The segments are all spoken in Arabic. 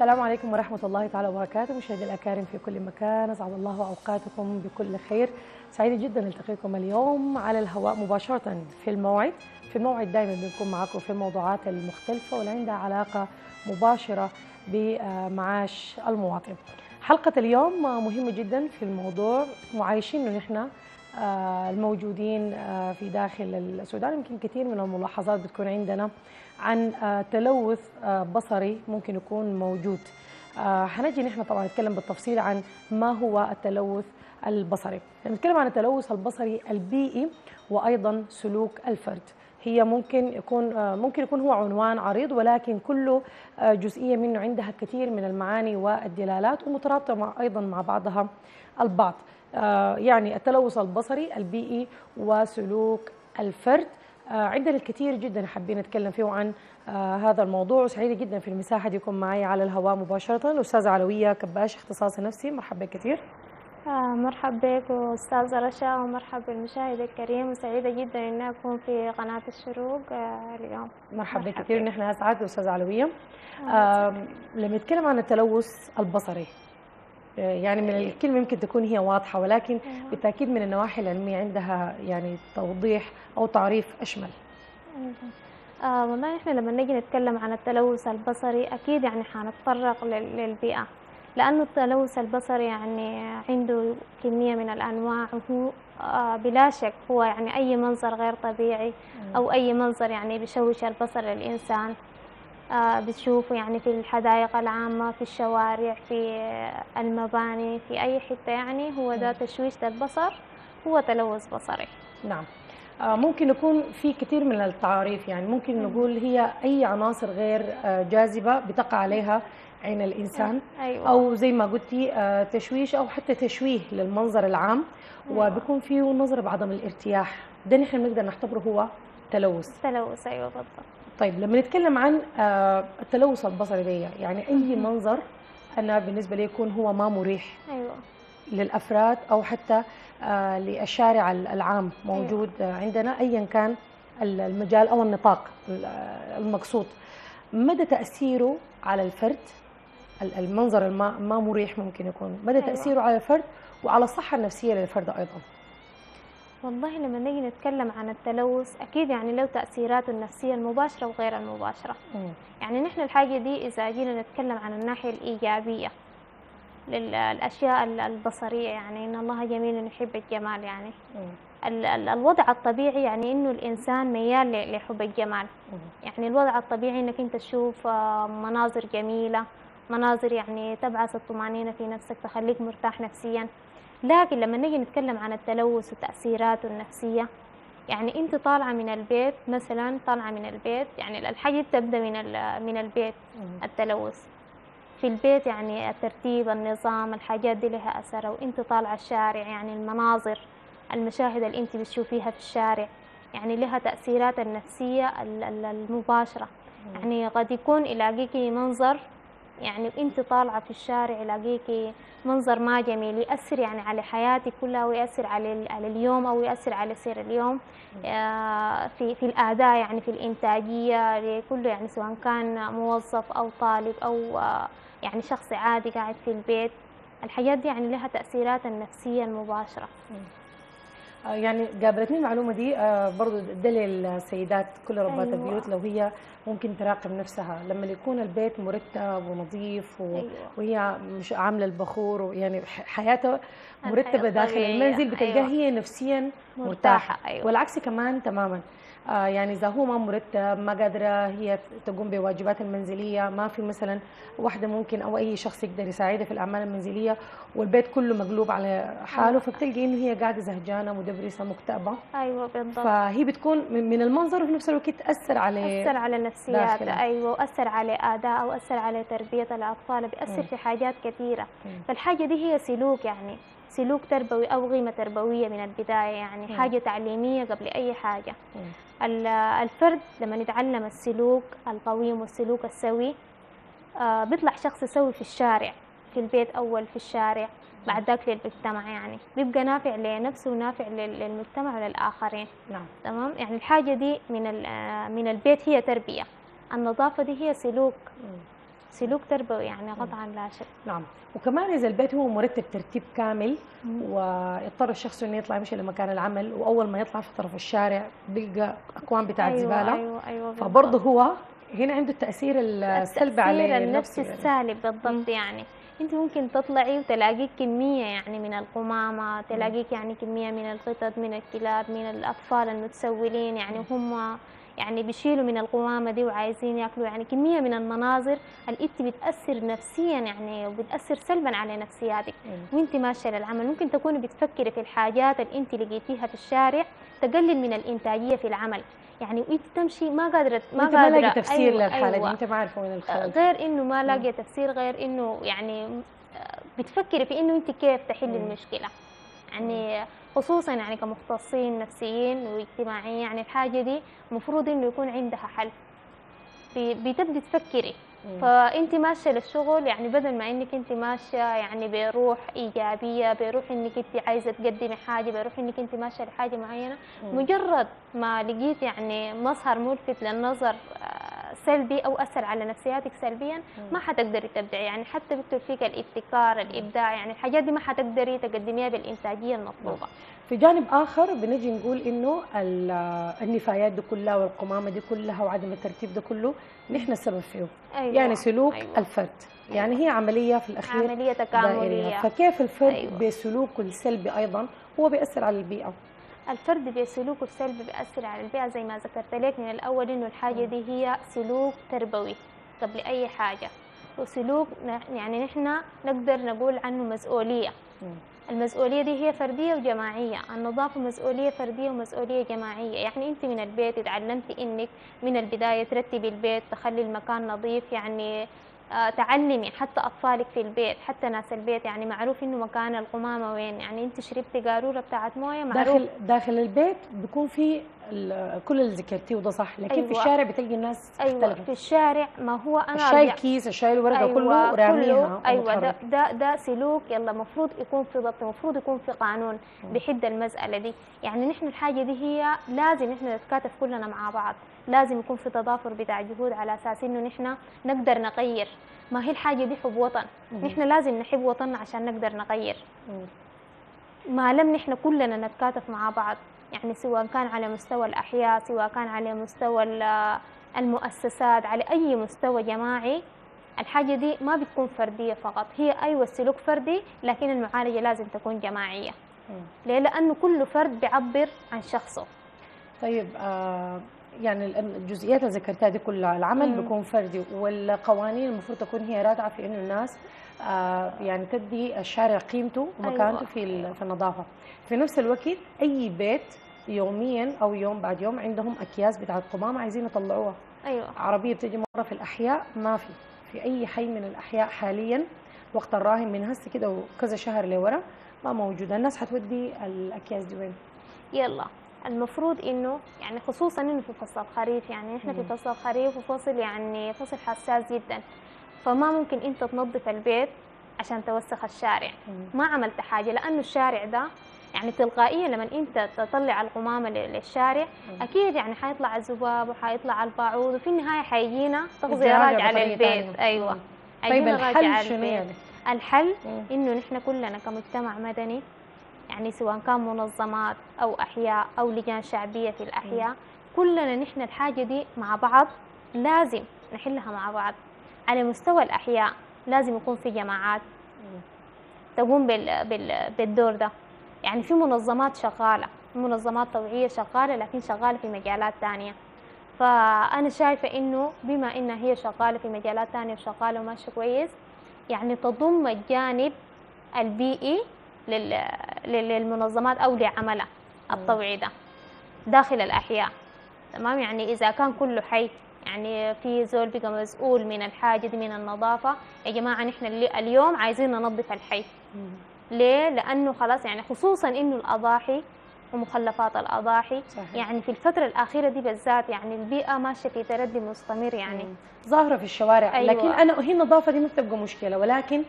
السلام عليكم ورحمة الله تعالى وبركاته. مشاهدي الأكارم في كل مكان أسعد الله أوقاتكم بكل خير. سعيدة جدا نلتقيكم اليوم على الهواء مباشرة في الموعد. في الموعد دائما بنكون معكم في الموضوعات المختلفة واللي عندها علاقة مباشرة بمعاش المواطن. حلقة اليوم مهمة جدا في الموضوع. وعايشين انه نحن آه، الموجودين آه، في داخل السودان. يمكن كثير من الملاحظات بتكون عندنا. عن آه، تلوث بصري ممكن يكون موجود. حنجي نحن طبعا نتكلم بالتفصيل عن ما هو التلوث البصري. نتكلم عن التلوث البصري البيئي وأيضا سلوك الفرد. هي ممكن يكون ممكن يكون هو عنوان عريض ولكن كل جزئية منه عندها كثير من المعاني والدلالات ومترابطة مع أيضا مع بعضها البعض. آه، يعني التلوث البصري البيئي وسلوك الفرد. آه، عندنا الكثير جدا حابين نتكلم فيه عن آه، هذا الموضوع. وسعيده جدا في المساحة دي يكون معي على الهواء مباشرة. الأستاذة علوية كباش اختصاصي نفسي. مرحبا كثير. مرحبا بك أستاذة رشا ومرحبا بالمشاهد الكريم. وسعيدة جدا إني أكون في قناة الشروق اليوم. مرحبا كثير. نحن أسعد أستاذة علوية. آه لما نتكلم عن التلوث البصري. يعني من الكلمة يمكن تكون هي واضحة ولكن بالتأكيد من النواحي العلمية عندها يعني توضيح أو تعريف أشمل. آه والله إحنا لما نيجي نتكلم عن التلوث البصري أكيد يعني حنتطرق للبيئة. لأنه التلوث البصري يعني عنده كمية من الأنواع وهو آه بلا شك هو يعني أي منظر غير طبيعي أو أي منظر يعني بيشوش البصر للإنسان. آه، بتشوفوا يعني في الحدائق العامة في الشوارع في المباني في أي حتة يعني هو ده تشويش للبصر هو تلوث بصري. نعم. آه، ممكن يكون في كثير من التعاريف يعني. ممكن نقول هي أي عناصر غير آه، جاذبة بتقع عليها عين الإنسان. أيوة. أو زي ما قلتي تشويش أو حتى تشويه للمنظر العام. أيوة. وبيكون فيه نظرة بعدم الارتياح. ده نحن بنقدر نعتبره هو تلوث. تلوث أيوة بالضبط. طيب لما نتكلم عن آه، التلوث البصري دي يعني أي منظر أنا بالنسبة لي يكون هو ما مريح أيوه. للأفراد أو حتى آه، للشارع العام موجود أيوة. عندنا ايا كان المجال أو النطاق المقصود. مدى تأثيره على الفرد؟ المنظر الما ما مريح ممكن يكون. مدى أيوة. تأثيره على الفرد وعلى الصحة النفسية للفرد أيضا. والله لما نيجي نتكلم عن التلوث أكيد يعني له تأثيراته النفسية المباشرة وغير المباشرة مم. يعني نحن الحاجة دي إذا جينا نتكلم عن الناحية الإيجابية للأشياء البصرية يعني إن الله جميل يحب الجمال يعني ال الوضع الطبيعي يعني إنه الإنسان ميال لحب الجمال مم. يعني الوضع الطبيعي إنك أنت تشوف آه، مناظر جميلة مناظر يعني تبعث الطمأنينة في نفسك تخليك مرتاح نفسيا لكن لما نيجي نتكلم عن التلوث وتأثيراته النفسية يعني أنت طالعة من البيت مثلا طالعة من البيت يعني الحاجة تبدا من من البيت التلوث. في البيت يعني الترتيب النظام الحاجات دي لها أثر وأنت طالعة الشارع يعني المناظر المشاهد اللي أنت بتشوفيها في الشارع يعني لها تأثيرات النفسية المباشرة. يعني قد يكون يلاقيكي منظر يعني انت طالعة في الشارع يلاقيكي منظر ما جميل يأثر يعني على حياتك كلها ويأثر على على اليوم أو يأثر على سير اليوم آه، في في الأداء يعني في الإنتاجية لكله يعني سواء كان موظف أو طالب أو آه، يعني شخص عادي قاعد في البيت. الحاجات دي يعني لها تأثيرات النفسية المباشرة آه، يعني قابلتني المعلومة دي برضه دليل السيدات كل ربات أيوة. البيوت لو هي ممكن تراقب نفسها لما يكون البيت مرتب ونظيف و... أيوة. وهي مش عاملة البخور يعني حياتها مرتبة داخل المنزل بتلقاها أيوة. هي نفسيا مرتاحة, مرتاحة. أيوة. والعكس كمان تماما آه يعني إذا هو ما مرتب ما قادرة هي تقوم بواجبات المنزلية ما في مثلا واحدة ممكن أو أي شخص يقدر يساعدها في الأعمال المنزلية والبيت كله مقلوب على حاله أيوة. فبتلقي إنه هي قاعدة زهجانة مدبرسة مكتئبة. أيوه بالضبط. فهي بتكون من المنظر وفي نفس الوقت تأثر على اثر على نفسيات أيوه وأثر على اداء وأثر على تربية الأطفال بيأثر في حاجات كثيرة. فالحاجة دي هي سلوك يعني. سلوك تربوي أو قيمة تربوية من البداية يعني حاجة تعليمية قبل أي حاجة. الفرد لما يتعلم السلوك القويم والسلوك السوي آه، بيطلع شخص سوي في الشارع في البيت أول في الشارع بعد ذاك للمجتمع يعني. بيبقى نافع لنفسه ونافع للمجتمع وللآخرين. نعم. تمام؟ يعني الحاجة دي من آه، من البيت هي تربية. النظافة دي هي سلوك. سلوك تربوي يعني قطعا لا شك نعم. وكمان إذا البيت هو مرتب ترتيب كامل ويضطر الشخص إنه يطلع يمشي لمكان العمل وأول ما يطلع في طرف الشارع بيلقى اكوام بتاعت أيوة زبالة. أيوة أيوة بالضبط. فبرضه هو هنا عنده التأثير السلبي عليه التأثير النفسي النفسي. السالب بالضبط يعني. أنت ممكن تطلعي وتلاقيك كمية يعني من القمامة تلاقيك يعني كمية من القطط من الكلاب من الأطفال المتسولين يعني هم يعني بيشيلوا من القمامة دي وعايزين ياكلوا يعني كمية من المناظر اللي انت بتأثر نفسيا يعني وبتأثر سلبا على نفسياتك مم. وانت ماشية للعمل ممكن تكوني بتفكري في الحاجات اللي انت لقيتيها في الشارع تقلل من الإنتاجية في العمل يعني وانت تمشي ما قادرة ما أنت ما لاقي تفسير أيوة للحالة أيوة. دي أنت ما عارفه وين الخلل غير إنه ما لاقيه تفسير غير إنه يعني بتفكري في إنه انت كيف تحل مم. المشكلة يعني خصوصا يعني كمختصين نفسيين واجتماعيين يعني الحاجة دي المفروض إنه يكون عندها حل بتبدي تفكري. فانت ماشية للشغل يعني بدل ما إنك انت ماشية يعني بروح إيجابية بروح إنك انت عايزة تقدمي حاجة بروح إنك انت ماشية لحاجة معينة. مجرد ما لقيت يعني مظهر ملفت للنظر آه، سلبي أو أثر على نفسياتك سلبيا ما حتقدري تبدعي. يعني حتى بيكتب فيك الابتكار الإبداع يعني الحاجات دي ما حتقدري تقدميها بالإنتاجية المطلوبة. في جانب آخر بنجي نقول إنه ال- النفايات دي كلها والقمامة دي كلها وعدم الترتيب ده كله نحن السبب فيه أيوة. يعني سلوك أيوة. الفرد. يعني هي عملية في الأخير عملية دائرية. تكاملية. فكيف الفرد أيوة. بسلوكه السلبي أيضا؟ هو بيأثر على البيئة. الفرد بسلوكه السلبي بيأثر على البيئة زي ما ذكرت لك. من الأول إنه الحاجة دي هي سلوك تربوي. قبل أي حاجة؟ وسلوك يعني نحن نقدر نقول عنه مسؤولية. المسؤولية دي هي فردية وجماعية. النظافة مسؤولية فردية ومسؤولية جماعية. يعني أنت من البيت تعلمتي إنك من البداية ترتبي البيت تخلي المكان نظيف. يعني تعلمي حتى أطفالك في البيت حتى ناس البيت. يعني معروف إنه مكان القمامة وين؟ يعني أنت شربتي قارورة بتاعت موية معروف. داخل داخل البيت بيكون في كل اللي ذكرتيه وده صح لكن أيوة. في الشارع بتلقي الناس مختلفة في الشارع ما هو الشاي رجع- كيس الشاي الورقه أيوة كله راميها كله أيوة ده. ده ده سلوك يلا المفروض يكون في ضبط المفروض يكون في قانون. بحد المسألة دي يعني نحن الحاجة دي هي لازم نحن نتكاتف كلنا مع بعض لازم يكون في تضافر بتاع جهود على أساس إنه نحن نقدر نغير ما هي الحاجة دي حب وطن. نحن لازم نحب وطننا عشان نقدر نغير. ما لم نحن كلنا نتكاتف مع بعض يعني سواء كان على مستوى الأحياء سواء كان على مستوى ال- المؤسسات على أي مستوى جماعي الحاجة دي ما بتكون فردية فقط هي أيوة السلوك فردي لكن المعالجة لازم تكون جماعية. ليه؟ لأنه كل فرد بيعبر عن شخصه طيب آه يعني ال- الجزئيات اللي ذكرتها دي كلها العمل مم. بيكون فردي والقوانين المفروض تكون هي رادعة في إنه الناس يعني تدي الشارع قيمته ومكانته أيوة. في في النظافة. في نفس الوقت أي بيت يوميا أو يوم بعد يوم عندهم أكياس بتاعت قمامه عايزين يطلعوها. أيوة. عربية بتجي مرة في الأحياء ما في. في أي حي من الأحياء حاليا وقت الراهن من هسه كده وكذا شهر لورا ما موجودة. الناس حتودي الأكياس دي وين؟ يلا. المفروض إنه يعني خصوصا إنه في فصل الخريف يعني إحنا في. فصل الخريف وفصل يعني فصل حساس جدا. فما ممكن انت تنظف البيت عشان توسخ الشارع ما عملت حاجة لأنه الشارع ده يعني تلقائيا لما انت تطلع القمامة لل- للشارع. أكيد يعني حيطلع الذباب وحيطلع البعوض وفي النهاية حيجينا تغذية راجعة للبيت. أيوه. طيب الحل شنو. يعني؟ الحل. إنه نحن كلنا كمجتمع مدني يعني سواء كان منظمات أو أحياء أو لجان شعبية في الاحياء كلنا نحن الحاجة دي مع بعض لازم نحلها مع بعض على مستوى الأحياء لازم يكون في جماعات تقوم بال... بال... بالدور ده. يعني في منظمات شغالة في منظمات طوعيه شغالة لكن شغالة في مجالات تانية. فأنا شايفة إنه بما انها هي شغالة في مجالات تانية وشغالة وماشية كويس يعني تضم الجانب البيئي لل... لل- للمنظمات أو لعملها الطوعي ده داخل الأحياء. تمام؟ يعني إذا كان كله حي يعني في زول بقى مسؤول من الحاجة دي من النظافة. يا جماعة نحن اليوم عايزين ننظف الحي. ليه؟ لأنه خلاص يعني خصوصا إنه الأضاحي ومخلفات الأضاحي صحيح. يعني في الفترة الأخيرة دي بالذات يعني البيئة ماشية في تردي مستمر يعني. مم. ظاهرة في الشوارع. أيوة. لكن أنا هي النظافة دي ما بتبقى مشكلة. ولكن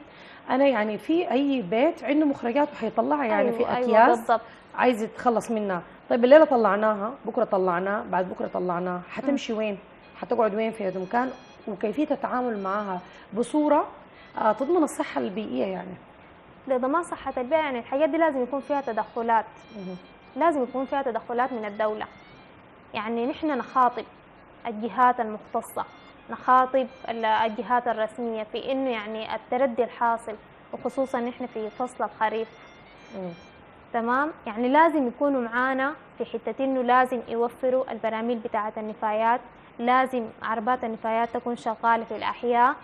أنا يعني في أي بيت عنده مخرجات وحيطلعها يعني أيوة في أيوة أكياس بالضبط. عايز يتخلص منها. طيب الليلة طلعناها بكرة طلعناها بعد بكرة طلعناها حتمشي وين؟ حتقعد وين في هذا المكان وكيفية التعامل معها بصورة آه، تضمن الصحة البيئية يعني. لضمان صحة البيئة يعني الحاجات دي لازم يكون فيها تدخلات. لازم يكون فيها تدخلات من الدولة. يعني نحن نخاطب الجهات المختصة نخاطب ال- الجهات الرسمية في إنه يعني التردي الحاصل وخصوصا نحن في فصل الخريف. مم. تمام؟ يعني لازم يكونوا معانا في حتة إنه لازم يوفروا البراميل بتاعة النفايات. لازم عربات النفايات تكون شغالة في الأحياء.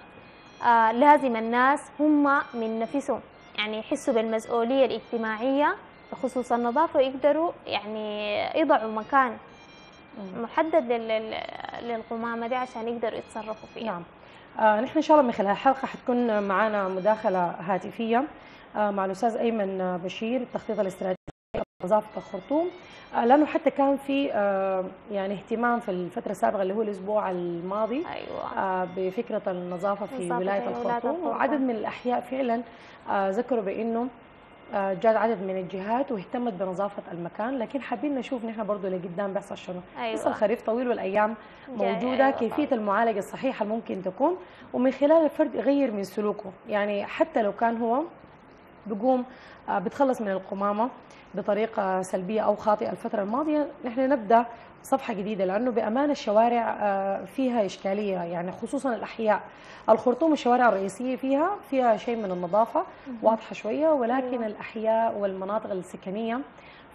آه لازم الناس هم من نفسهم. يعني يحسوا بالمسؤولية الاجتماعية بخصوص النظافة ويقدروا يعني يضعوا مكان. محدد لل- لل- للقمامة دي عشان يقدروا يتصرفوا فيها. نعم. آه نحن إن شاء الله من خلال الحلقة حتكون معنا مداخلة هاتفية آه مع الأستاذ أيمن بشير التخطيط الاستراتيجي نظافه الخرطوم. آه لأنه حتى كان في آه يعني اهتمام في الفترة السابقة اللي هو الأسبوع الماضي أيوة. آه بفكرة النظافة في ولاية الخرطوم. وعدد من الأحياء فعلا ذكروا بإنه جاد عدد من الجهات واهتمت بنظافة المكان. لكن حابين نشوف نحن برضه لقدام بيحصل شنو. بس أيوة الخريف طويل والأيام موجودة. أيوة كيفية المعالجة الصحيحة ممكن تكون. ومن خلال الفرد يغير من سلوكه. يعني حتى لو كان هو بيقوم آه، بتخلص من القمامة بطريقة سلبية أو خاطئة الفترة الماضية نحن نبدأ صفحة جديدة لأنه بامانه الشوارع آه، فيها إشكالية. يعني خصوصا الأحياء. الخرطوم الشوارع الرئيسية فيها فيها شيء من النظافة واضحة شوية. ولكن أيوة. الأحياء والمناطق السكنية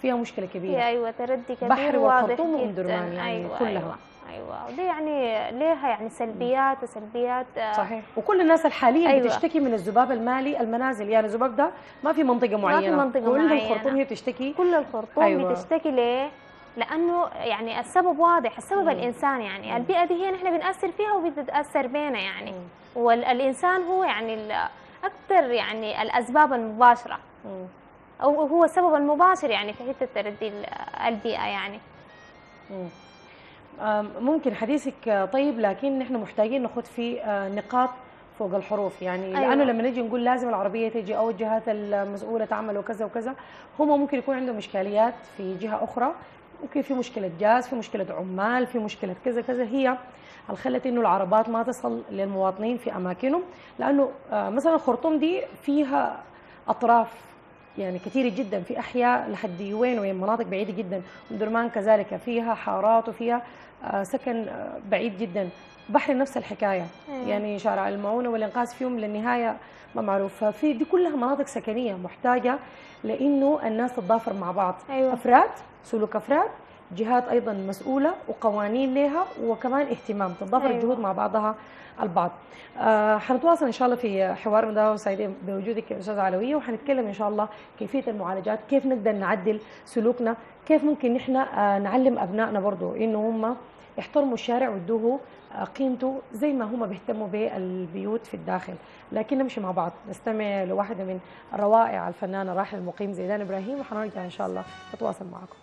فيها مشكلة كبيرة. أيوه تردي كبير بحر واضح والخرطوم وأم جدا. درمان يعني أيوه كلها. أيوه. أيوه ودي يعني ليها يعني سلبيات وسلبيات آه، صحيح وكل الناس حاليا أيوة. بتشتكي من الذباب المالي المنازل يعني الذباب ده ما في منطقة في معينة منطقة كل معينة. الخرطوم هي بتشتكي كل الخرطوم أيوة. بتشتكي ليه؟ لأنه يعني السبب واضح السبب مم. الإنسان يعني مم. البيئة دي هي نحن بنأثر فيها وبتتأثر بينا يعني مم. والإنسان هو يعني أكثر يعني الأسباب المباشرة مم. أو هو السبب المباشر يعني في حتة تردي ال- البيئة يعني مم. ممكن حديثك آه، طيب لكن نحن محتاجين ناخذ فيه آه، نقاط فوق الحروف. يعني أيوة. لأنه لما نجي نقول لازم العربية تجي أو الجهات المسؤولة تعمل وكذا وكذا هم ممكن يكون عندهم إشكاليات في جهة أخرى. ممكن في مشكلة جاز في مشكلة عمال في مشكلة كذا كذا. هي خلت إنه العربات ما تصل للمواطنين في أماكنهم لأنه آه، مثلا الخرطوم دي فيها أطراف يعني كثيرة جدا في أحياء لحد وين وين مناطق بعيدة جدا. درمان كذلك فيها حارات وفيها آه، سكن آه، بعيد جدا. بحر نفس الحكاية. أيوة. يعني شارع المعونه والإنقاذ فيهم للنهاية ما معروف. ففي دي كلها مناطق سكنية محتاجة لإنه الناس تتضافر مع بعض. أيوه. أفراد سلوك أفراد جهات أيضا مسؤولة وقوانين لها وكمان اهتمام تتضافر أيوة. الجهود مع بعضها البعض. آه حنتواصل إن شاء الله في حوارنا ده وسعيدين بوجودك يا أستاذة علوية وحنتكلم إن شاء الله كيفية المعالجات كيف نقدر نعدل سلوكنا كيف ممكن نحن آه نعلم أبنائنا برضو إنه هم يحترموا الشارع ويدوه آه، قيمته زي ما هم بيهتموا بالبيوت في الداخل. لكن نمشي مع بعض. نستمع لواحدة من روائع الفنانة راحل المقيم زيدان إبراهيم وحنرجع إن شاء الله نتواصل معكم.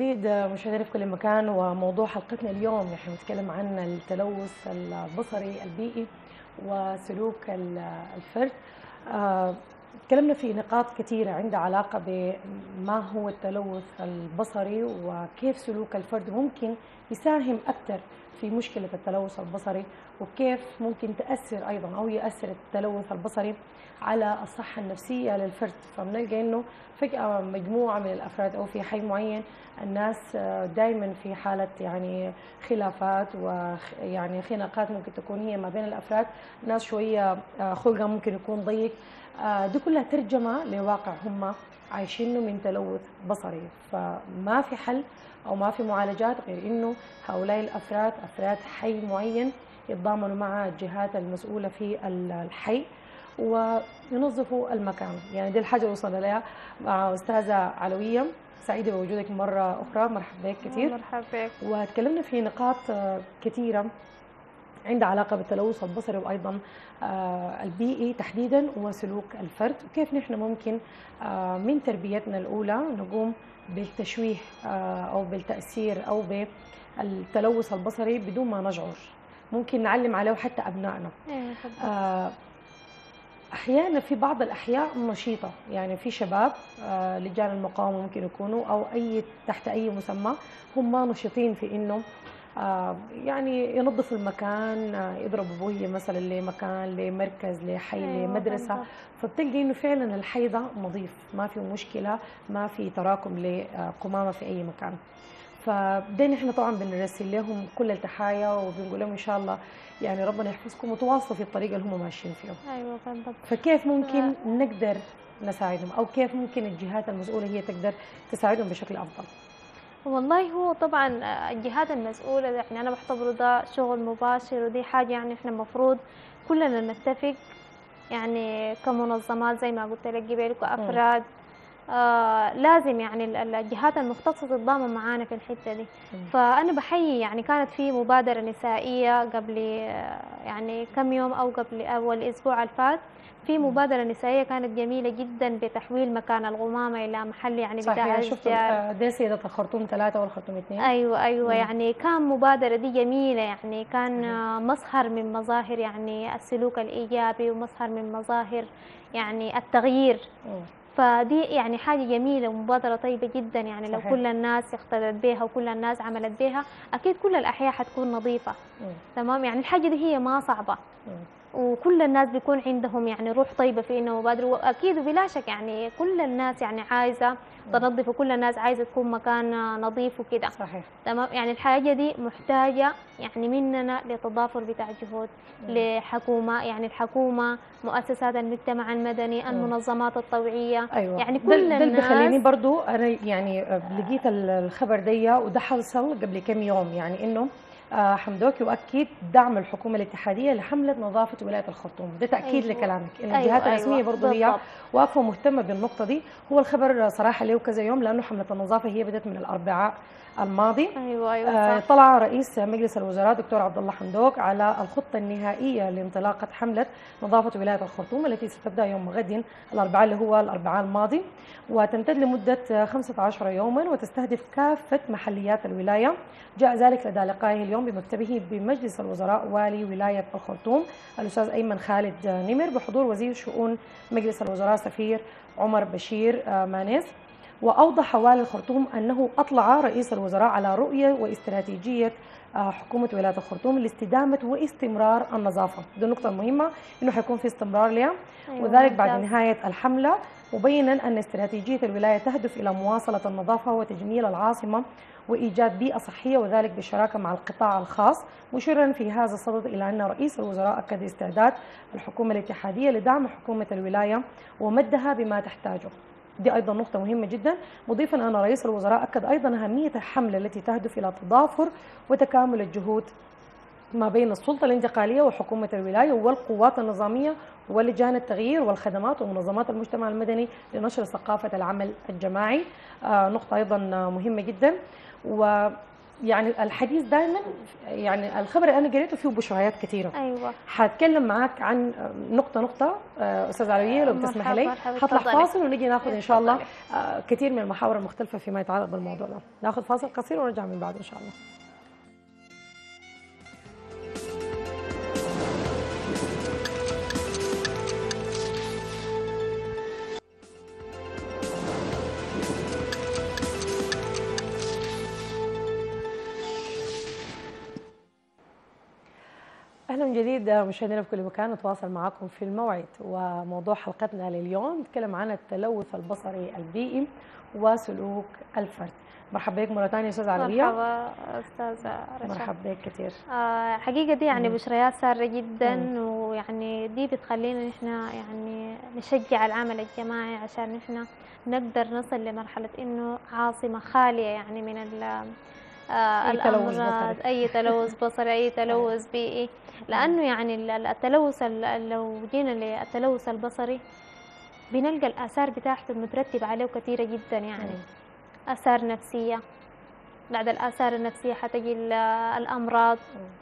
جديد مشاهدينا في كل مكان وموضوع حلقتنا اليوم نحن بنتكلم عن التلوث البصري البيئي وسلوك ال- الفرد. آه، تكلمنا في نقاط كثيرة عندها علاقة بما هو التلوث البصري وكيف سلوك الفرد ممكن يساهم أكثر في مشكلة التلوث البصري وكيف ممكن تأثر أيضا أو يأثر التلوث البصري على الصحة النفسية للفرد. فبنلقى إنه فجأة مجموعة من الأفراد أو في حي معين الناس دائما في حالة يعني خلافات ويعني خناقات ممكن تكون هي ما بين الأفراد. ناس شوية آه، خلقها ممكن يكون ضيق. آه، دي كلها ترجمة لواقع هم عايشينه من تلوث بصري. فما في حل أو ما في معالجات غير إنه هؤلاء الأفراد أفراد حي معين يتضامنوا مع الجهات المسؤولة في الحي. وينظفوا المكان. يعني دي الحاجة اللي وصلنا لها. مع أستاذة علوية سعيدة بوجودك مرة أخرى. مرحبا بك كثير. مرحبا بك. وتكلمنا في نقاط آه، كثيرة عندها علاقة بالتلوث البصري وأيضا آه، البيئي تحديدا وسلوك الفرد. وكيف نحن ممكن آه، من تربيتنا الأولى نقوم بالتشويه أو بالتأثير أو بالتلوث البصري بدون ما نشعر؟ ممكن نعلم عليه حتى أبنائنا. بالضبط. آه، أحيانا في بعض الأحياء نشيطة يعني في شباب آه، لجان المقاومة ممكن يكونوا أو أي تحت أي مسمى هم نشيطين في انه آه، يعني ينظفوا المكان آه، يضربوا بويه مثلا لمكان لمركز لحي أيوة لمدرسة. فبتلقي إنه فعلا الحي ده نظيف ما فيه مشكلة ما في تراكم لقمامه في أي مكان فده نحن طبعا بنرسل لهم كل التحايا وبنقول لهم إن شاء الله يعني ربنا يحفظكم وتواصلوا في الطريق اللي هم ماشيين فيه أيوه بالضبط فكيف ممكن نقدر نساعدهم؟ أو كيف ممكن الجهات المسؤولة هي تقدر تساعدهم بشكل أفضل؟ والله هو طبعا الجهات المسؤولة يعني أنا بعتبره ده شغل مباشر ودي حاجة يعني إحنا المفروض كلنا نتفق يعني كمنظمات زي ما قلت لك قبل كأفراد آه لازم يعني ال- ال- الجهات المختصة تتضامن معانا في الحتة دي مم. فأنا بحيي يعني كانت في مبادرة نسائية قبل آه، يعني كم يوم أو قبل أول الأسبوع اللي فات في مبادرة نسائية كانت جميلة جدا بتحويل مكان الغمامة إلى محل يعني بتاع صحيح شفت إشجار. آه، دي سيدة الخرطوم ثلاثة والخرطوم اثنين أيوه أيوه مم. يعني كان مبادرة دي جميلة يعني كان صحيح. آه، مظهر من مظاهر يعني السلوك الإيجابي ومظهر من مظاهر يعني التغيير مم. فدي يعني حاجة جميلة ومبادرة طيبة جدا يعني لو صحيح. كل الناس اقتدت بها وكل الناس عملت بها أكيد كل الأحياء حتكون نظيفة مم. تمام يعني الحاجة دي هي ما صعبة مم. وكل الناس بيكون عندهم يعني روح طيبة في إنه مبادرة وأكيد وبلا شك يعني كل الناس يعني عايزة تنظف وكل الناس عايزة تكون مكان نظيف وكده. صحيح. تمام؟ يعني الحاجة دي محتاجة يعني مننا لتضافر بتاع جهود لحكومة. يعني الحكومة مؤسسات المجتمع المدني المنظمات الطوعية. أيوه. يعني كل ده الناس بيخليني برضو أنا يعني لقيت ال- الخبر دي وده حصل قبل كم يوم. يعني إنه آه، حمدوك يؤكد دعم الحكومة الاتحادية لحملة نظافة ولاية الخرطوم ده تأكيد أيوة. لكلامك ان أيوة، الجهات أيوة، الرسمية برضو هي بالضبط. واقفه مهتمة بالنقطة دي هو الخبر صراحة له كذا يوم لأنه حملة النظافة هي بدأت من الأربعاء الماضي. أيوة أيوة آه، طلع رئيس مجلس الوزراء دكتور عبد الله حمدوك على الخطة النهائية لانطلاقة حملة نظافة ولاية الخرطوم التي ستبدأ يوم غد الأربعاء اللي هو الأربعاء الماضي. وتمتد لمدة آه، 15 يوما وتستهدف كافة محليات الولاية. جاء ذلك لدى لقائه اليوم بمكتبه بمجلس الوزراء والي ولايه الخرطوم. الأستاذ أيمن خالد نمر بحضور وزير شؤون مجلس الوزراء سفير عمر بشير آه، مانيس. وأوضح والي الخرطوم أنه أطلع رئيس الوزراء على رؤية واستراتيجية آه، حكومة ولاية الخرطوم لاستدامة واستمرار النظافة. دي النقطة المهمة أنه حيكون في استمرار لها أيوة، وذلك بعد. نهاية الحملة مبينا أن استراتيجية الولاية تهدف إلى مواصلة النظافة وتجميل العاصمة وإيجاد بيئة صحية وذلك بالشراكة مع القطاع الخاص. مشيرا في هذا الصدد إلى أن رئيس الوزراء أكد استعداد الحكومة الاتحادية لدعم حكومة الولاية ومدها بما تحتاجه. دي أيضا نقطة مهمة جدا. مضيفا أن رئيس الوزراء أكد أيضا أهمية الحملة التي تهدف إلى تضافر وتكامل الجهود ما بين السلطة الانتقالية وحكومة الولاية والقوات النظامية ولجان التغيير والخدمات ومنظمات المجتمع المدني لنشر ثقافة العمل الجماعي. آه نقطة أيضا مهمة جدا. و يعني الحديث دائما يعني الخبر اللي أنا قريته فيه بشريات كثيرة. أيوة. حاتكلم معاك عن نقطة نقطة آه، أستاذ علوية لو بتسمح لي. اتفضلي. فاصل ونجي ناخذ إن شاء الله. آه، كثير من المحاور المختلفة فيما يتعلق بالموضوع ده. ناخذ فاصل قصير ونرجع من بعده إن شاء الله. أهلا من جديد مشاهدينا في كل مكان نتواصل معكم في الموعد. وموضوع حلقتنا لليوم نتكلم عن التلوث البصري البيئي وسلوك الفرد. مرحبا بك مرة ثانية أستاذ علويه مرحبا أستاذة رشا. مرحبا بك كثير آه، حقيقة دي يعني. بشريات سارة جدا مم. ويعني دي بتخلينا نحن يعني نشجع العمل الجماعي عشان نحن نقدر نصل لمرحلة إنه عاصمة خالية يعني من آه، تلوث بصري. أي تلوث بصري أي تلوث بيئي. لأنه يعني ال- ال- التلوث ال- لو جينا للتلوث البصري بنلقى الآثار بتاعته المترتب عليه كثيرة جدا يعني. آثار نفسية. بعد الآثار النفسية حتجي ال- الأمراض.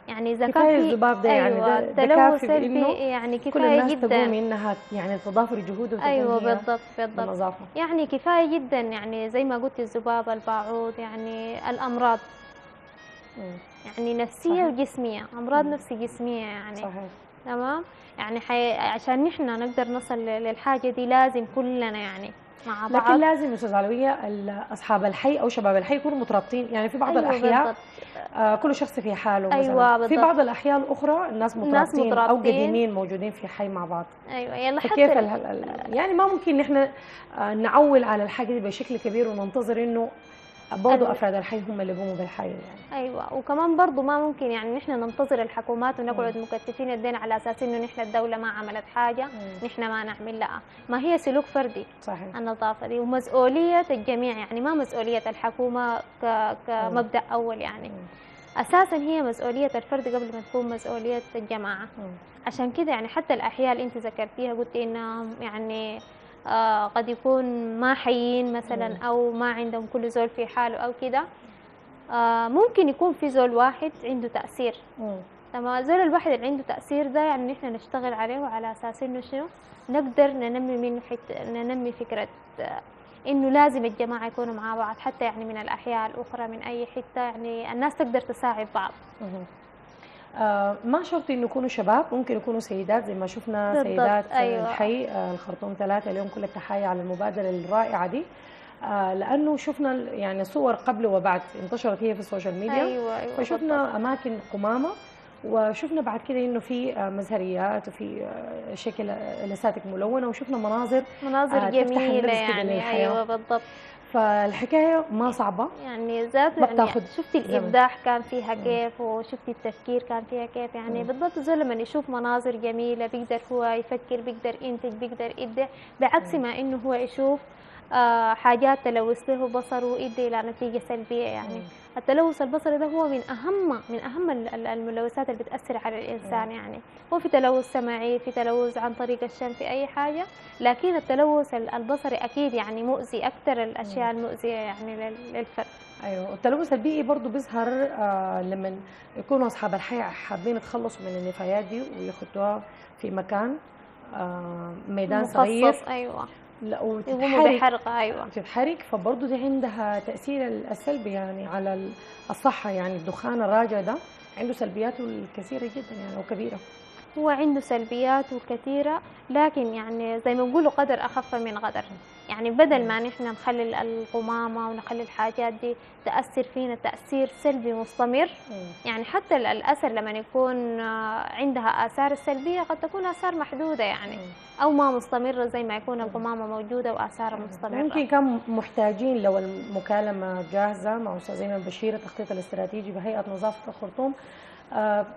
يعني إذا كان في الذباب ده يعني أيوة ده- التلوث البيئي يعني كل كفاية الناس تقوم جدا إنها يعني تضافر أيوة وتكون هي بالضبط بالضبط. يعني كفاية جدا يعني زي ما قلت الذباب البعوض يعني الأمراض. مم. يعني نفسية صحيح. وجسمية أمراض مم. نفسي جسمية يعني صحيح تمام يعني حي... عشان نحن نقدر نصل للحاجة دي لازم كلنا يعني مع لكن بعض لازم أستاذ علوية أصحاب الحي أو شباب الحي يكونوا مترابطين يعني في بعض أيوة الأحياء بالضبط. آه كل شخص في حاله أيوة مثلا في بالضبط. بعض الأحياء الأخرى الناس الناس مترابطين أو مترابطين. قديمين موجودين في حي مع بعض أيوه يلا حتى فكيف ال- ال- يعني ما ممكن نحن آه، نعول على الحاجة دي بشكل كبير وننتظر إنه برضه ال- أفراد الحي هم اللي يقوموا بالحي يعني. أيوه. وكمان برضو ما ممكن يعني نحن ننتظر الحكومات ونقعد مكتفين يدينا على أساس إنه نحن الدولة ما عملت حاجة نحن ما نعمل لا ما هي سلوك فردي صحيح. النظافة دي ومسؤولية الجميع يعني ما مسؤولية الحكومة ك... كمبدأ أول يعني. أساسا هي مسؤولية الفرد قبل ما تكون مسؤولية الجماعة. مم. عشان كده يعني حتى الأحياء اللي أنت ذكرتيها قلتي إنهم يعني قد يكون ما حيين مثلا. أو ما عندهم كل زول في حاله أو كده آه ممكن يكون في زول واحد عنده تأثير مم. لما الزول الواحد اللي عنده تأثير ده يعني نحن نشتغل عليه وعلى أساس إنه شنو نقدر ننمي منه حت ننمي فكرة آه، إنه لازم الجماعة يكونوا مع بعض حتى يعني من الأحياء الأخرى من أي حتة يعني الناس تقدر تساعد بعض. آه ما شرط إنه يكونوا شباب ممكن يكونوا سيدات زي ما شفنا بالضبط، سيدات أيوة. الحي آه الخرطوم ثلاثة اليوم كل التحايا على المبادرة الرائعة دي آه لأنه شفنا يعني صور قبل وبعد انتشرت هي في ال social media أيوة أيوة بالضبط. فشفنا أماكن قمامة وشفنا بعد كده إنه في آه، مزهريات وفي آه، شكل آه، لساتك ملونة وشفنا مناظر مناظر آه، كده يعني. أيوة بالضبط فالحكاية ما صعبة يعني ذات يعني بتاخد شفتي زمن. الإبداع كان فيها. كيف وشفتي التفكير كان فيها كيف يعني. بالضبط الزول لما يشوف مناظر جميلة بيقدر هو يفكر بيقدر ينتج بيقدر يبدع بعكس. ما إنه هو يشوف حاجات تلوث له بصره يدي إلى نتيجة سلبية يعني. التلوث البصري ده هو من أهم من ال- الملوثات اللي بتأثر على الإنسان يعني. هو في تلوث سمعي في تلوث عن طريق الشم في أي حاجة. لكن التلوث ال- البصري أكيد يعني مؤذي أكثر الأشياء المؤذية يعني لل- للفرد. أيوه. التلوث البيئي برضه بيظهر آه لما يكونوا أصحاب الحي حابين يتخلصوا من النفايات دي وياخدوها في مكان آه ميدان صغير. مخصص أيوة. لا وتتحرك. بحرقة أيوة. تتحرك فبرضه دي عندها تأثير السلبي يعني على ال- الصحة. يعني الدخان الراجع ده عنده سلبياته الكثيرة جدا يعني وكبيره هو عنده سلبيات كثيرة لكن يعني زي ما بيقولوا قدر أخف من غدر. يعني بدل ما نحن نخلي ال- القمامة ونخلي الحاجات دي تأثر فينا تأثير سلبي مستمر. يعني حتى ال- الأثر لما يكون آه، عندها آثار السلبية قد تكون آثار محدودة يعني أو ما مستمرة زي ما يكون القمامة موجودة وآثارها مستمرة. يمكن كان محتاجين لو المكالمة جاهزة مع أستاذ أيمن بشير التخطيط الاستراتيجي بهيئة نظافة الخرطوم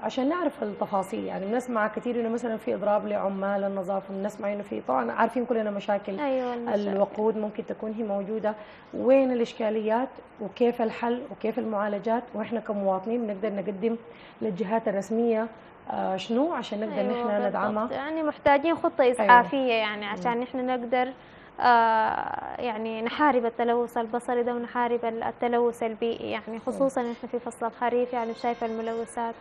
عشان نعرف التفاصيل يعني بنسمع كثير إنه مثلا في إضراب لعمال النظافة بنسمع إنه في طبعا عارفين كلنا مشاكل أيوة المشاكل. الوقود ممكن تكون هي موجودة. وين الإشكاليات؟ وكيف الحل؟ وكيف المعالجات؟ وإحنا كمواطنين بنقدر نقدم للجهات الرسمية آه، شنو؟ عشان نقدر أيوة نحن. ندعمها. يعني محتاجين خطة إسعافية يعني عشان نحن نقدر آه يعني نحارب التلوث البصري ده ونحارب ال- التلوث البيئي يعني خصوصا نحن في فصل الخريف يعني شايفة الملوثات.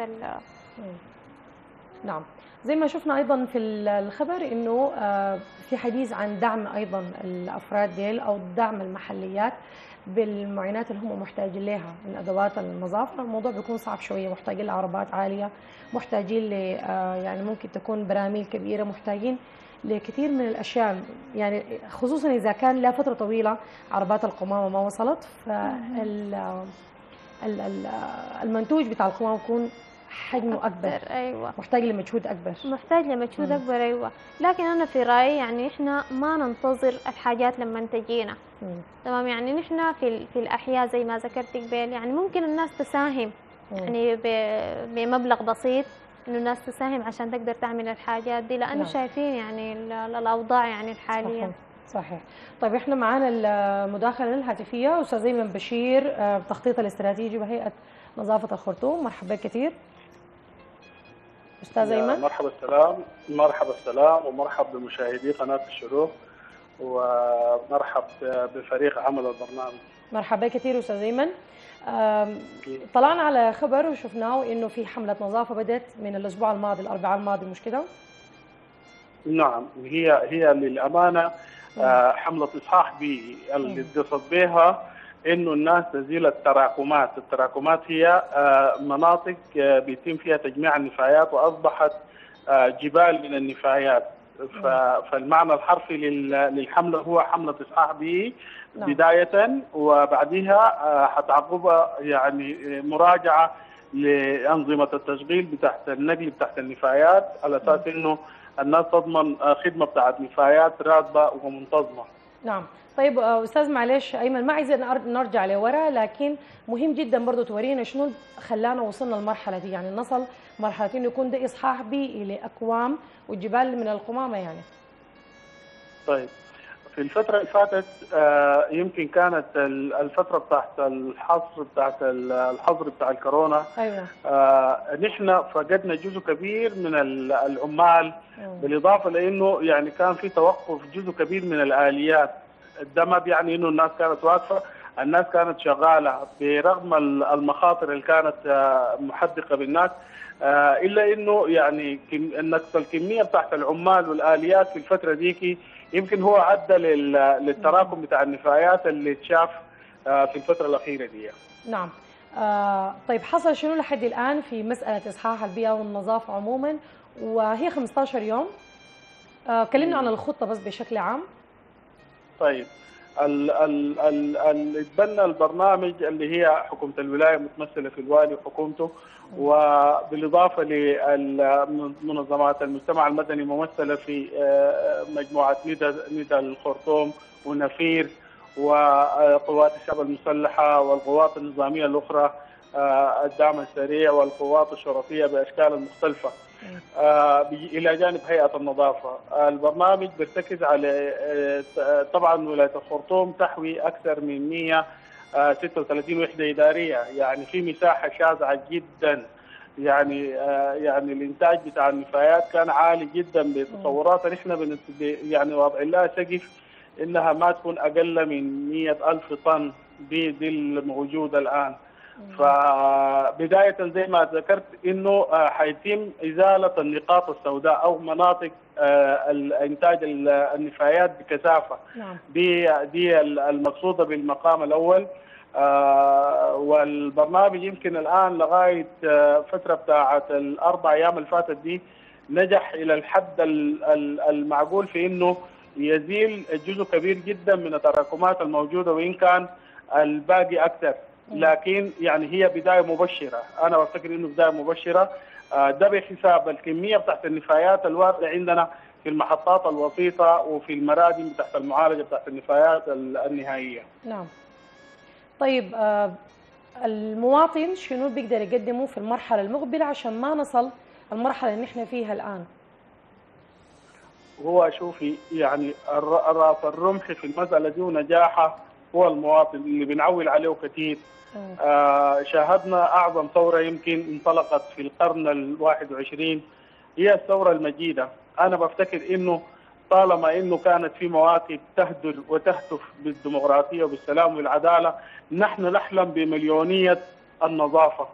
نعم. زي ما شفنا أيضا في ال- الخبر إنه آه، في حديث عن دعم أيضا الأفراد ديل أو دعم المحليات بالمعينات اللي هم محتاجين لها من أدوات النظافه الموضوع بيكون صعب شوية محتاجين لعربات عالية محتاجين ل آه، يعني ممكن تكون براميل كبيرة محتاجين لكثير من الأشياء يعني خصوصا إذا كان لها فترة طويلة عربات القمامة ما وصلت فال ال- ال- المنتوج بتاع القمامة يكون حجمه أكبر أيوة محتاج لمجهود أكبر محتاج لمجهود مم. أكبر أيوة لكن أنا في رأيي يعني إحنا ما ننتظر الحاجات لما تجينا. تمام يعني نحن في في الأحياء زي ما ذكرت قبل يعني ممكن الناس تساهم مم. يعني بمبلغ بسيط إنه الناس تساهم عشان تقدر تعمل الحاجات دي لأنه نعم. شايفين يعني ال- ال- الأوضاع يعني الحالية. صحيح صحيح. طيب إحنا معانا المداخله الهاتفية أستاذ ايمن بشير آه، التخطيط الاستراتيجي بهيئة نظافة الخرطوم. مرحبا كثير. أستاذ أيمن. مرحبا السلام مرحبا السلام ومرحب بمشاهدي قناة الشروق ومرحب بفريق عمل البرنامج. مرحبا كثير أستاذ أيمن. طلعنا على خبر وشفناه إنه في حملة نظافة بدأت من الأسبوع الماضي الأربعاء الماضي مش كده؟ نعم هي هي للأمانة آه، حملة إصحاح بيئي اللي قصد بها إنه الناس تزيل التراكمات. التراكمات هي آه، مناطق آه، بيتم فيها تجميع النفايات وأصبحت آه، جبال من النفايات. فالمعنى الحرفي لل- للحملة هو حملة اصحاح به نعم. بداية وبعدها آه، حتعقبها يعني مراجعة لأنظمة التشغيل بتاعت النقل بتاعت النفايات على أساس إنه الناس تضمن آه، خدمة بتاعت نفايات راتبه ومنتظمة. نعم. طيب آه، أستاذ معلش أيمن ما عايزين نر- نرجع لورا لكن مهم جدا برضو تورينا شنو خلانا وصلنا للمرحلة دي. يعني نصل مرحلة إنه يكون ده إصحاح بيئي لاكوام وجبال من القمامة يعني. طيب. في الفترة اللي فاتت آه، يمكن كانت ال- الفترة بتاعت الحظر بتاعت ال- الحظر بتاع الكورونا. أيوه. آه، نحن فقدنا جزء كبير من ال- العمال. مم. بالإضافة لأنه يعني كان في توقف جزء كبير من الآليات. ده ما بيعني إنه الناس كانت واقفة الناس كانت شغالة. برغم ال- المخاطر اللي كانت آه، محدقة بالناس إلا إنه يعني النقص الكمية بتاعت العمال والآليات في الفترة ديكي يمكن هو لل- للتراكم بتاع النفايات اللي اتشاف آه، في الفترة الأخيرة دي. نعم. آه طيب حصل شنو لحد الآن في مسألة إصحاح البيئة والنظافه عموما؟ وهي 15 يوم. آه كلمنا عن الخطة بس بشكل عام. طيب. ال ال ال ال اتبنى البرنامج اللي هي حكومة الولاية متمثلة في الوالي وحكومته وبالإضافة لمنظمات المجتمع المدني ممثلة في آه، مجموعة ندى ندى الخرطوم ونفير وقوات الشعب المسلحة والقوات النظامية الأخرى آه، الدعم السريع والقوات الشرطيه باشكالها المختلفه. آه، إلى جانب هيئة النظافة، آه، البرنامج بيرتكز على آه، طبعا ولاية الخرطوم تحوي أكثر من 136 وحدة إدارية، يعني في مساحة شاسعه جدا. يعني آه، يعني الإنتاج بتاع النفايات كان عالي جدا بتصورات. ب- يعني واضعين لها سقف إنها ما تكون أقل من 100 ألف طن دي دي الموجودة الآن. فبداية زي ما ذكرت إنه آه، حيتم إزالة النقاط السوداء أو مناطق آه، الانتاج ال- النفايات بكثافة. نعم. دي دي ال- المقصودة بالمقام الأول. آه، والبرنامج يمكن الآن لغاية فترة بتاعة الأربع أيام اللي فاتت دي نجح إلى الحد ال- ال- المعقول في إنه يزيل جزء كبير جدا من التراكمات الموجودة وإن كان الباقي أكثر. لكن يعني هي بداية مبشرة. أنا بفتكر إنه بداية مبشرة. آه، ده بحساب الكمية بتاعت النفايات الواردة عندنا في المحطات الوسيطة وفي المرادم بتاعت المعالجة بتاعت النفايات ال- النهائية. نعم. طيب آه المواطن شنو بيقدر يقدمه في المرحلة المقبلة عشان ما نصل المرحلة اللي نحن فيها الآن؟ هو شوفي يعني راس الرمح في المسألة دي ونجاحها هو المواطن اللي بنعول عليه كثير. آه، شاهدنا أعظم ثورة يمكن انطلقت في القرن الواحد وعشرين. هي الثورة المجيدة. أنا بفتكر إنه طالما إنه كانت في مواكب تهدر وتهتف بالديمقراطية وبالسلام والعدالة نحن نحلم بمليونية النظافة.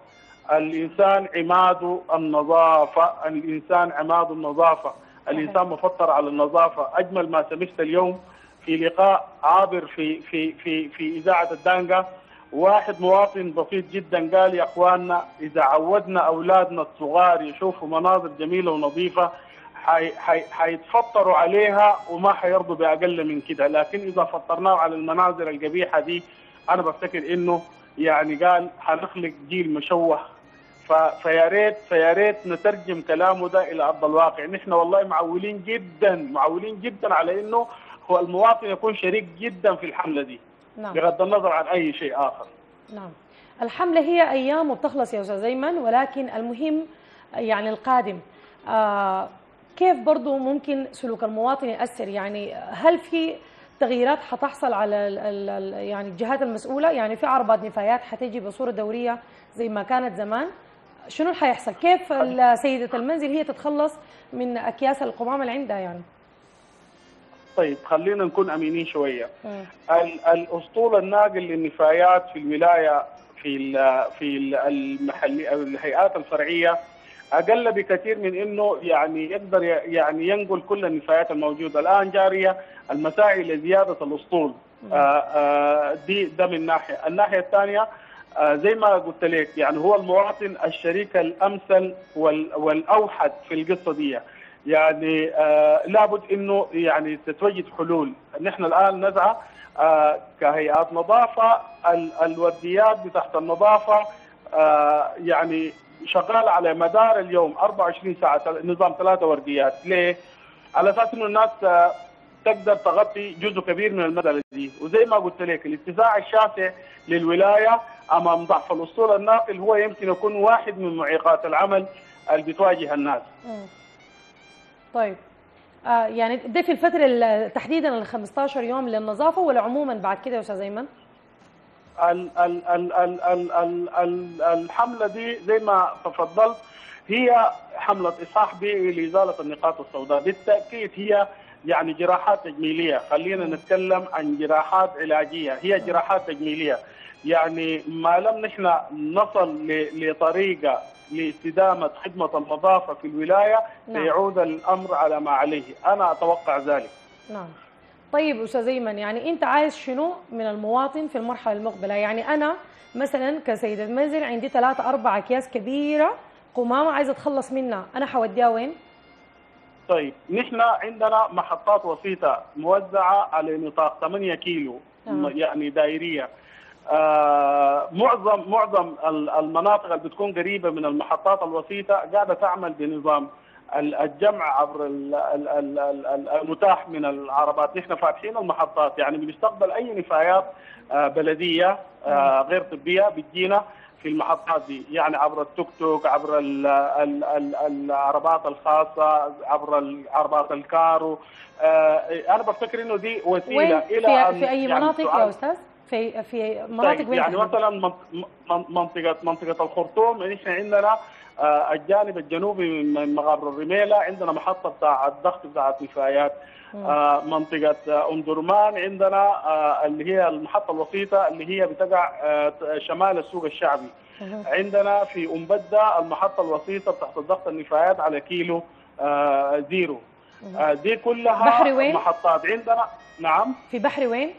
الإنسان عماد النظافة الإنسان عماد النظافة. الإنسان مفطر على النظافة. أجمل ما سمعت اليوم في لقاء عابر في في في في إذاعة الدانجا. واحد مواطن بسيط جدا قال يا أخواننا إذا عودنا أولادنا الصغار يشوفوا مناظر جميلة ونظيفة حي حي حيتفطروا عليها وما حيرضوا بأقل من كده. لكن إذا فطرناه على المناظر القبيحة دي أنا بفتكر إنه يعني قال حنخلق جيل مشوه. فيا ريت فيا ريت نترجم كلامه ده إلى أرض الواقع. نحن والله معولين جدا معولين جدا على إنه هو المواطن يكون شريك جدا في الحملة دي نعم. بغض النظر عن أي شيء آخر. نعم. الحملة هي أيام وبتخلص يا أستاذ أيمن ولكن المهم يعني القادم. آه كيف برضو ممكن سلوك المواطن يأثر؟ يعني هل في تغييرات حتحصل على ال ال ال يعني الجهات المسؤولة؟ يعني في عربات نفايات حتجي بصورة دورية زي ما كانت زمان. شنو حيحصل؟ كيف سيدة المنزل هي تتخلص من أكياس القمامة اللي عندها يعني؟ طيب خلينا نكون أمينين شوية. الأسطول الناقل للنفايات في الولاية في ال في ال- المحلي الهيئات الفرعية أقل بكثير من إنه يعني يقدر يعني ينقل كل النفايات الموجودة. الآن جارية المساعي لزيادة الأسطول. آه آه دي ده من ناحية، الناحية الثانية آه زي ما قلت لك يعني هو المواطن الشريك الأمثل وال والأوحد في القصة دي. يعني آه لابد إنه يعني تتوجد حلول نحن الآن نسعى آه كهيئات نظافة ال- الورديات بتاعت النظافة آه يعني شغال على مدار اليوم 24 ساعة نظام ثلاثة ورديات ليه؟ على أساس إنه الناس آه تقدر تغطي جزء كبير من المساله دي وزي ما قلت لك الاتساع الشاسع للولاية أمام ضعف الأسطول الناقل هو يمكن يكون واحد من معيقات العمل اللي بتواجه الناس. طيب. آه يعني ده في الفترة ال- تحديدا ال 15 يوم للنظافة ولا عموما بعد كده يا أستاذ أيمن؟ ال ال ال ال ال ال ال الحملة دي زي ما تفضلت هي حملة إصحاح بيئي لإزالة النقاط السوداء. بالتأكيد هي يعني جراحات تجميلية. خلينا نتكلم عن جراحات علاجية. هي جراحات تجميلية. يعني ما لم نحن نصل ل- لطريقة لإستدامة خدمة النظافة في الولاية نعم. سيعود الأمر على ما عليه أنا أتوقع ذلك نعم طيب أستاذ أيمن يعني أنت عايز شنو من المواطن في المرحلة المقبلة؟ يعني أنا مثلا كسيدة منزل عندي ثلاثة أربعة أكياس كبيرة قمامة عايزة أتخلص منها، أنا حوديها وين؟ طيب نحن عندنا محطات وسيطة موزعة على نطاق 8 كيلو آه. يعني دائرية معظم معظم ال- المناطق اللي بتكون قريبة من المحطات الوسيطة قاعدة تعمل بنظام ال- الجمع عبر ال- ال- ال- ال- ال- المتاح من العربات نحن فاتحين المحطات يعني بنستقبل أي نفايات آه بلدية آه غير طبية بتجينا في المحطات دي يعني عبر التوك توك عبر ال ال ال العربات الخاصة عبر العربات الكارو آه أنا بفتكر إنه دي وسيلة وين؟ إلى في, في أي يعني مناطق يا أستاذ؟ في في مناطق طيب؟ يعني؟ مثلا منط- من- منطقة منطقة الخرطوم نحن عندنا آه، الجانب الجنوبي من مغار الرميلة عندنا محطة بتاع الضغط بتاعت نفايات آه، منطقة آه، أم درمان عندنا اللي هي المحطة الوسيطة اللي هي بتقع شمال السوق الشعبي. عندنا في أم بدة المحطة الوسيطة بتاعت الضغط النفايات على كيلو زيرو دي كلها بحري وين؟ محطات عندنا نعم في بحري وين؟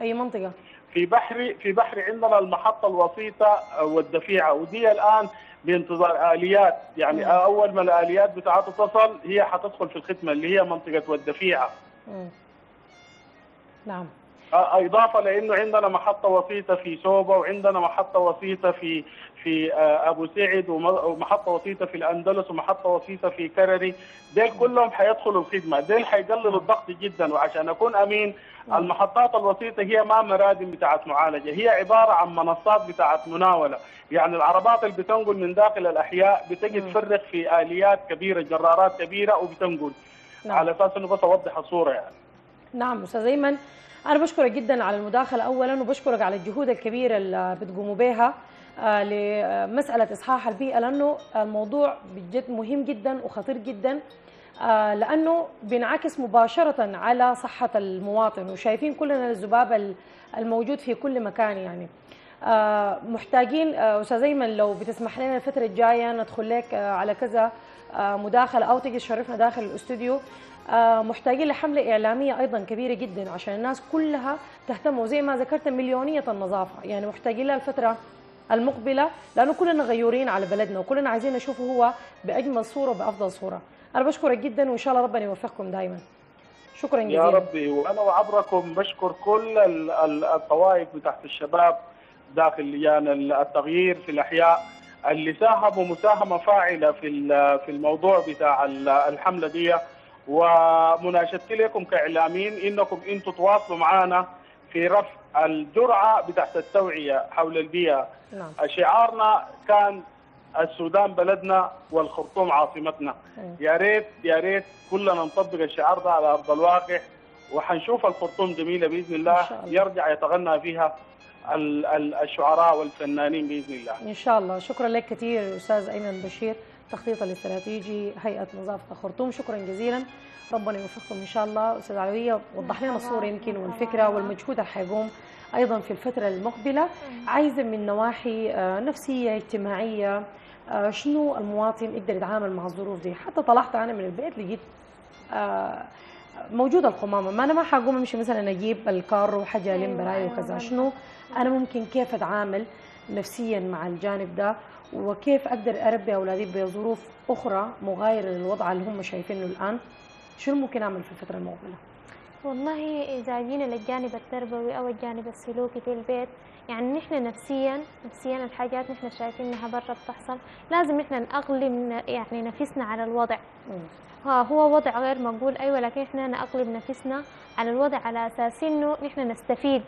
أي منطقة؟ في بحر في بحر عندنا المحطة الوسيطة آه، والدفيعة ودي الآن بانتظار آليات يعني أول ما الآليات بتاعته تصل هي حتدخل في الختمه اللي هي منطقة والدفيعة. مم. نعم. أضافة لأنه عندنا محطه وسيطه في سوبا وعندنا محطه وسيطه في في آه، أبو سعد ومحطه وسيطه في الأندلس ومحطه وسيطه في كرري. ديل كلهم حيدخلوا الخدمة. ديل حيقللوا الضغط جدا. وعشان أكون أمين المحطات الوسيطة هي ما مرادم بتاعت معالجة. هي عبارة عن منصات بتاعت مناولة. يعني العربات اللي بتنقل من داخل الأحياء بتجي تفرق في آليات كبيرة جرارات كبيرة وبتنقل. نعم. على أساس إنه بس أوضح الصورة يعني. نعم أستاذ إيمن. أنا بشكرك جدا على المداخلة اولا وبشكرك على الجهود الكبيرة اللي بتقوموا بها آه، لمسألة إصحاح البيئة لأنه الموضوع بجد مهم جدا وخطير جدا آه، لأنه بينعكس مباشرة على صحة المواطن وشايفين كلنا الذباب ال- الموجود في كل مكان يعني. آه، محتاجين أستاذ ايمن لو بتسمح لنا الفترة الجاية ندخل لك على كذا مداخلة أو تجي تشرفنا داخل الاستوديو. محتاجين لحملة إعلامية أيضا كبيرة جدا عشان الناس كلها تهتم. وزي ما ذكرت مليونية النظافة يعني محتاجين لها الفترة المقبلة لأنه كلنا غيورين على بلدنا وكلنا عايزين نشوفه هو بأجمل صورة وبافضل صورة. أنا بشكرك جدا وإن شاء الله ربنا يوفقكم دائما شكرا يا جزيلا. ربي وأنا وعبركم بشكر كل ال- ال- الطوائف بتاعت الشباب داخل لجان ال- التغيير في الأحياء اللي ساهموا مساهمة فاعلة في في الموضوع بتاع ال- الحملة دي. ومناشدتي لكم كإعلاميين إنكم أنتم تواصلوا معنا في رفع الجرعة بتاعت التوعية حول البيئة. نعم. شعارنا كان السودان بلدنا والخرطوم عاصمتنا. مم. يا ريت يا ريت كلنا نطبق الشعار ده على أرض الواقع وحنشوف الخرطوم جميلة بإذن الله, الله. يرجع يتغنى فيها ال- ال- الشعراء والفنانين بإذن الله. إن شاء الله. شكرا لك كثير أستاذ أيمن بشير. تخطيط الاستراتيجي هيئة نظافه الخرطوم شكرا جزيلا. ربنا يوفقكم إن شاء الله. أستاذ علوية وضح لنا الصورة يمكن والفكرة والمجهود اللي حيقوم أيضا في الفترة المقبلة. عايزة من نواحي آه، نفسية اجتماعية آه، شنو المواطن يقدر يتعامل مع الظروف دي؟ حتى طلعت أنا من البيت لقيت آه، موجودة القمامه ما أنا ما حقوم أمشي مثلا أجيب الكار وحاجة الم أيوة، براي أيوة، وكذا. بالضبط. شنو؟ أنا ممكن كيف أتعامل نفسيا مع الجانب ده؟ وكيف أقدر أربي أولادي بظروف أخرى مغايرة للوضع اللي هم شايفينه الآن؟ شنو ممكن أعمل في الفترة المقبلة؟ والله إذا جينا للجانب التربوي أو الجانب السلوكي في البيت يعني نحن نفسيا نفسيا الحاجات نحن شايفينها برا بتحصل. لازم نحن نأقلم يعني نفسنا على الوضع. ها هو وضع غير مقبول. أيوة لكن إحنا نأقلم نفسنا على الوضع على أساس إنه نحن نستفيد.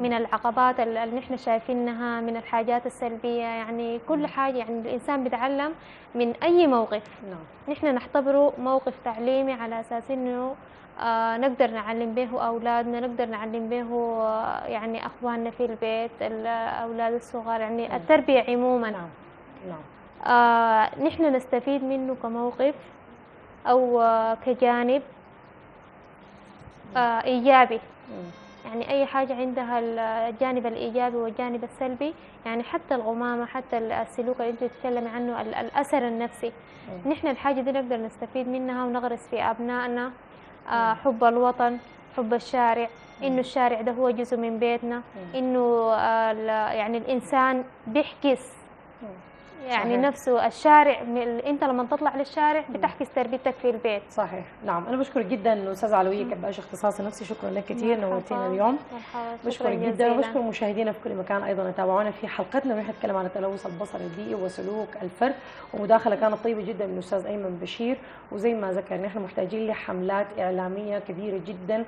من العقبات ال- اللي نحن شايفينها من الحاجات السلبية يعني كل حاجة يعني الإنسان بيتعلم من أي موقف. نعم. نحن نعتبره موقف تعليمي على أساس إنه آه نقدر نعلم به أولادنا نقدر نعلم به آه يعني أخواننا في البيت الاولاد الصغار يعني التربية عموما. نعم. نعم. آه نحن نستفيد منه كموقف أو آه كجانب إيجابي. مم. يعني أي حاجة عندها ال- الجانب الإيجابي والجانب السلبي يعني حتى الغمامة حتى ال- السلوك اللي أنت تتكلمي عنه ال- الأثر النفسي. مم. نحن الحاجة دي نقدر نستفيد منها ونغرس في أبنائنا آه، حب الوطن حب الشارع إنه الشارع ده هو جزء من بيتنا إنه آه، يعني الإنسان بيحكس. يعني صحيح. نفسه الشارع من- أنت لما تطلع للشارع بتحكس تربيتك في البيت. صحيح. نعم. أنا بشكرك جدا استاذه علوية كباش اختصاصي نفسي. شكرا لك كثير نورتينا. اليوم. بشكرك جدا وبشكر مشاهدينا في كل مكان أيضا يتابعونا في حلقتنا. ونحن نتكلم عن التلوث البصري البيئي وسلوك الفرد. ومداخلة كانت طيبة جدا من الأستاذ أيمن بشير. وزي ما ذكر نحن محتاجين لحملات إعلامية كبيرة جدا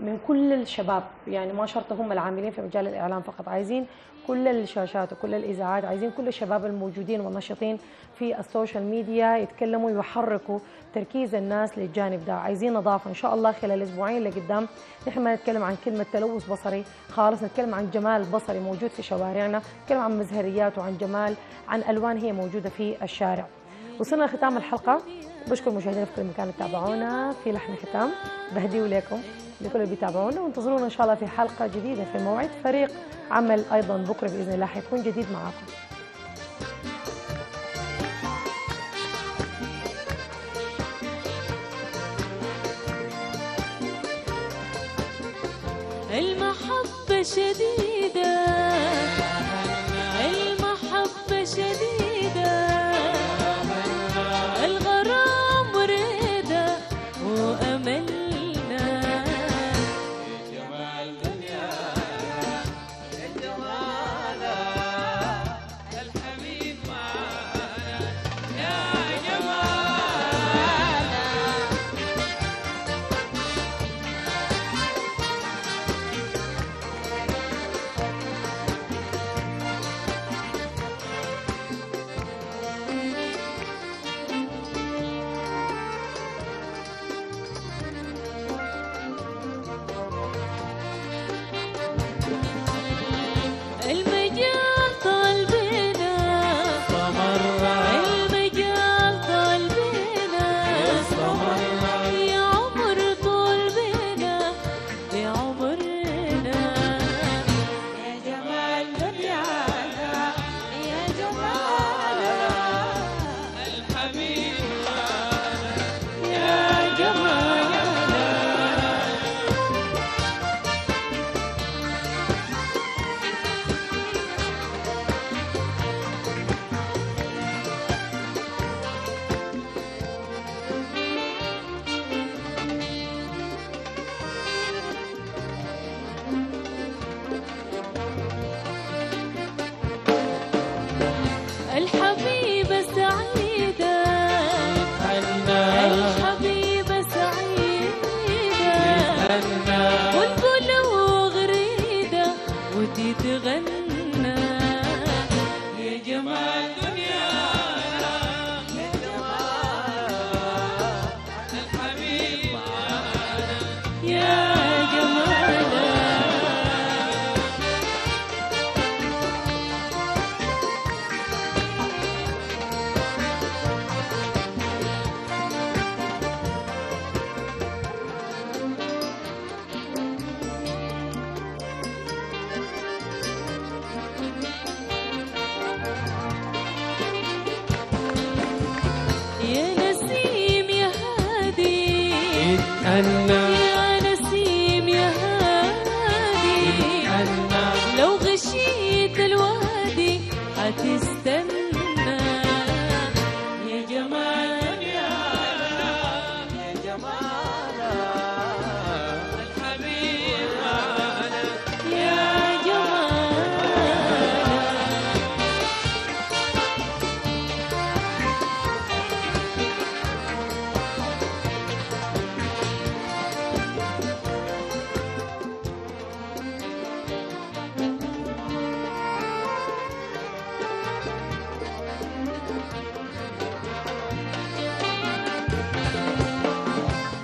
من كل الشباب. يعني ما شرط هم العاملين في مجال الإعلام فقط. عايزين كل الشاشات وكل الإذاعات. عايزين كل الشباب الموجودين والنشطين في ال social media يتكلموا ويحركوا تركيز الناس للجانب ده. عايزين نظافه إن شاء الله خلال الاسبوعين اللي قدام نحن ما نتكلم عن كلمة تلوث بصري خالص نتكلم عن جمال بصري موجود في شوارعنا. نتكلم عن مزهريات وعن جمال عن ألوان هي موجودة في الشارع. وصلنا لختام الحلقة. بشكر مشاهدينا في كل مكان تتابعونا في لحن ختام بهديه لكم لكل اللي بيتابعونا وانتظرونا إن شاء الله في حلقة جديدة في الموعد فريق عمل أيضا بكرة بإذن الله حيكون جديد معاكم. المحبة شديدة.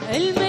المجال